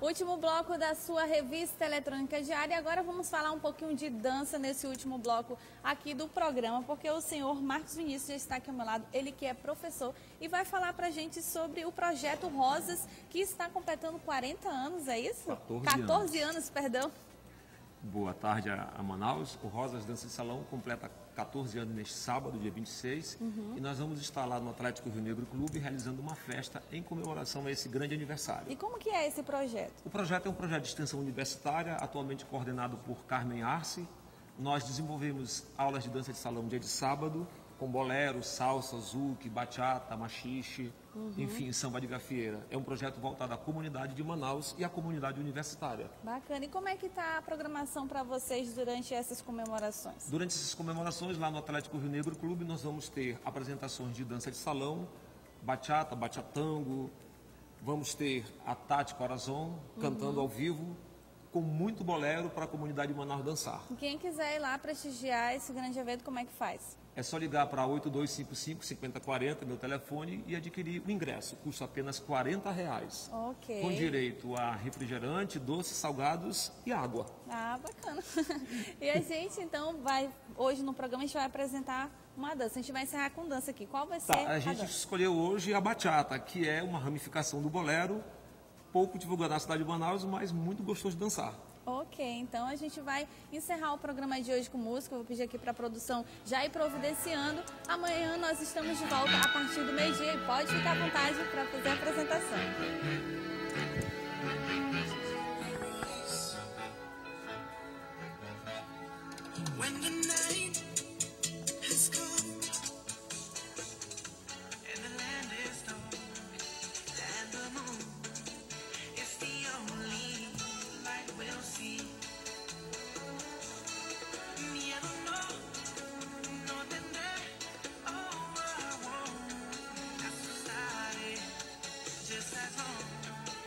Último bloco da sua revista eletrônica diária. Agora vamos falar um pouquinho de dança nesse último bloco aqui do programa, porque o senhor Marcos Vinícius já está aqui ao meu lado, ele que é professor, e vai falar pra gente sobre o projeto Rosas, que está completando 40 anos, é isso? 14, 14 anos. anos, perdão. Boa tarde a Manaus. O Rosas Dança de Salão completa 14 anos neste sábado, dia 26, uhum. e nós vamos estar lá no Atlético Rio Negro Clube realizando uma festa em comemoração a esse grande aniversário. E como que é esse projeto? O projeto é um projeto de extensão universitária, atualmente coordenado por Carmen Arce. Nós desenvolvemos aulas de dança de salão dia de sábado, com bolero, salsa, zouk, bachata, machixe, uhum. enfim, samba de gafieira. É um projeto voltado à comunidade de Manaus e à comunidade universitária. Bacana. E como é que está a programação para vocês durante essas comemorações? Durante essas comemorações, lá no Atlético Rio Negro Clube, nós vamos ter apresentações de dança de salão, bachata, bachatango, vamos ter a Tati Corazon cantando uhum. ao vivo, com muito bolero para a comunidade de Manaus dançar. Quem quiser ir lá prestigiar esse grande evento, como é que faz? É só ligar para 8255-5040, meu telefone, e adquirir o ingresso. Custa apenas 40 reais. Ok. Com direito a refrigerante, doces, salgados e água. Ah, bacana. e a gente, então, vai... Hoje no programa a gente vai apresentar uma dança. A gente vai encerrar com dança aqui. Qual vai ser tá, a gente a escolheu hoje a bachata, que é uma ramificação do bolero, pouco divulgada na cidade de Manaus, mas muito gostoso de dançar. Ok, então a gente vai encerrar o programa de hoje com música. Eu vou pedir aqui para a produção já ir providenciando. Amanhã nós estamos de volta a partir do meio-dia e pode ficar à vontade para fazer a apresentação. When the just at home.